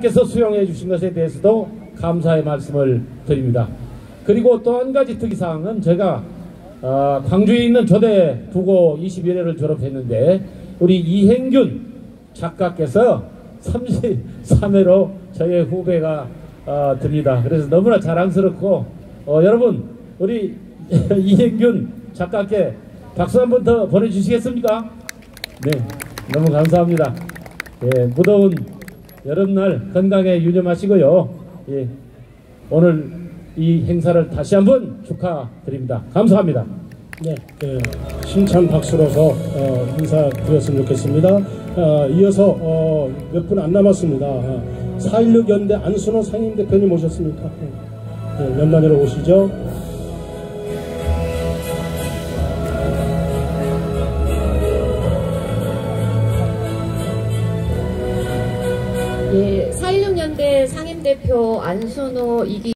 께서 수용해 주신 것에 대해서도 감사의 말씀을 드립니다. 그리고 또 한 가지 특이사항은 제가 어, 광주에 있는 조대 부고 21회를 졸업했는데 우리 이행균 작가께서 33회로 저의 후배가 어, 됩니다. 그래서 너무나 자랑스럽고 어, 여러분 우리 이행균 작가께 박수 한 번 더 보내주시겠습니까? 네, 너무 감사합니다. 예, 무더운 여름날 건강에 유념하시고요. 예, 오늘 이 행사를 다시 한번 축하드립니다. 감사합니다. 네, 그 심찬 박수로서 어, 인사드렸으면 좋겠습니다. 어, 이어서 어, 몇 분 안 남았습니다. 어, 4.16 연대 안순호 상임 대표님 오셨습니까? 네, 연단으로 오시죠. 예, 4.16년대 상임대표 안순호 이기